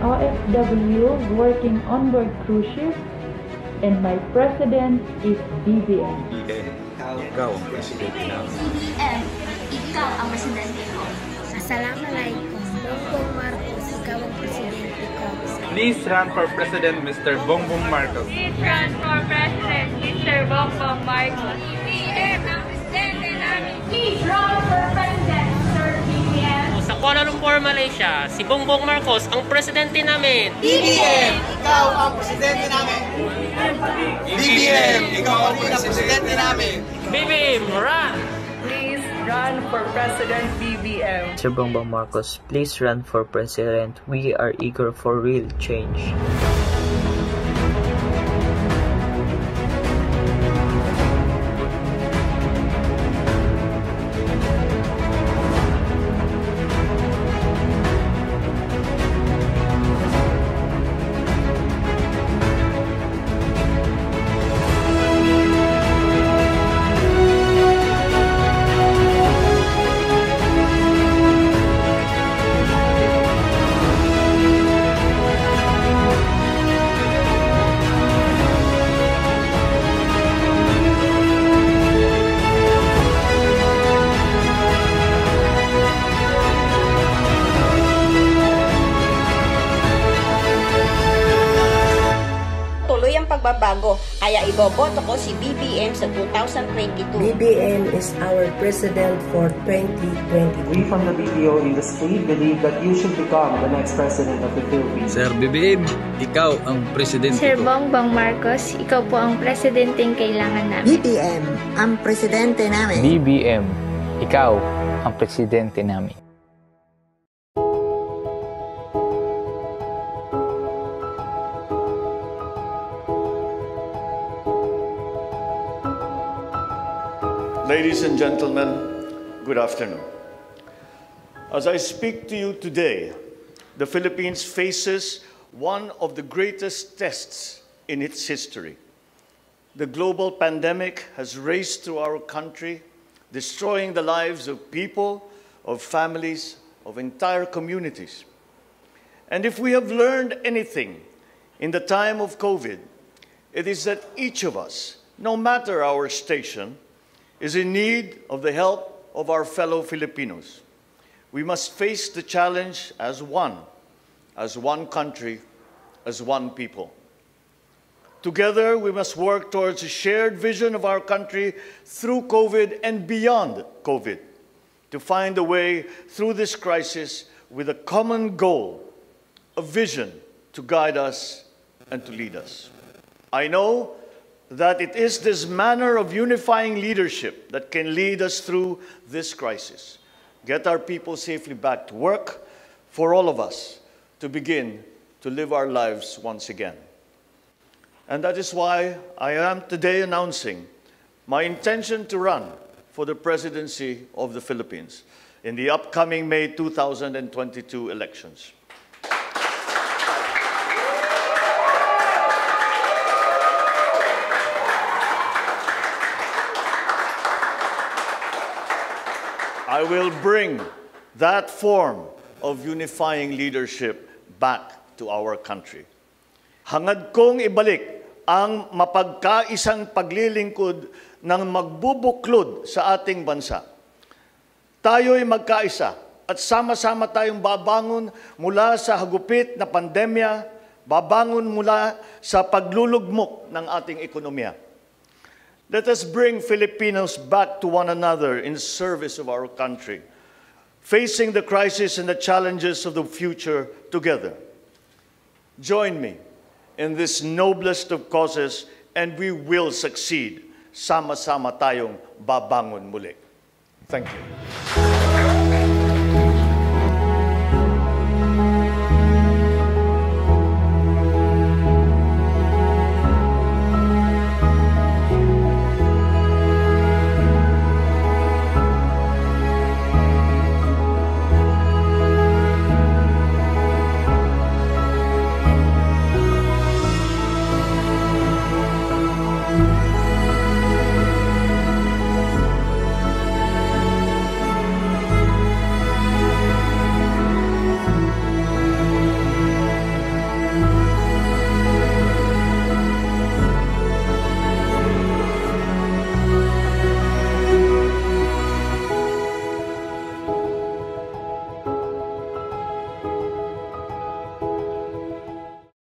OFW working on board cruise ship, and my president is BBM. Ikaw ang presidente namin. BBM, ikaw ang presidente ko. Assalamualaikum. Bongbong Marcos, ikaw ang presidente ko. Please run for President Mr. Bongbong Marcos. Please run for President Mr. Bongbong Marcos. BBM ang presidente namin. Please run for President Malaysia, si Bongbong Marcos ang presidente namin. BBM, ikaw ang presidente namin. BBM, ikaw ang presidente namin. BBM, run! Please run for President BBM. Sir Bongbong Marcos, please run for president. We are eager for real change. Pagbabago, kaya iboboto ko si BBM sa 2022. BBM is our president for 2022. We from the BPO industry believe that you should become the next president of the Philippines. Sir BBM, ikaw ang presidente Sir. Bongbong Marcos, ikaw po ang presidenteng kailangan namin. BBM, ang presidente namin. BBM, ikaw ang presidente namin. Ladies and gentlemen, good afternoon. As I speak to you today, the Philippines faces one of the greatest tests in its history. The global pandemic has raced through our country, destroying the lives of people, of families, of entire communities. And if we have learned anything in the time of COVID, it is that each of us, no matter our station, is in need of the help of our fellow Filipinos. We must face the challenge as one, as one country, as one people. Together, we must work towards a shared vision of our country through COVID and beyond COVID to find a way through this crisis with a common goal, a vision to guide us and to lead us. I know that it is this manner of unifying leadership that can lead us through this crisis, get our people safely back to work, for all of us to begin to live our lives once again. And that is why I am today announcing my intention to run for the presidency of the Philippines in the upcoming May 2022 elections. I will bring that form of unifying leadership back to our country. Hangad kong ibalik ang mapagkaisang paglilingkod ng magbubuklod sa ating bansa. Tayo'y magkaisa at sama-sama tayong babangon mula sa hagupit na pandemya, babangon mula sa paglulugmok ng ating ekonomiya. Let us bring Filipinos back to one another in service of our country, facing the crisis and the challenges of the future together. Join me in this noblest of causes and we will succeed. Sama-sama tayong babangon muli. Thank you.